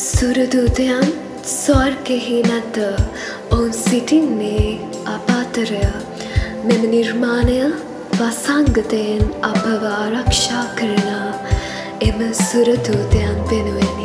සුරදූතයන් ස්වර්ගෙහි නැත. ඔවුන් සිටින්නේ අපාතරය මෙම නිර්මාණය වසංගතයෙන් අපව ආරක්ෂා කරන එම සුරදූතයන් වෙනුවෙන්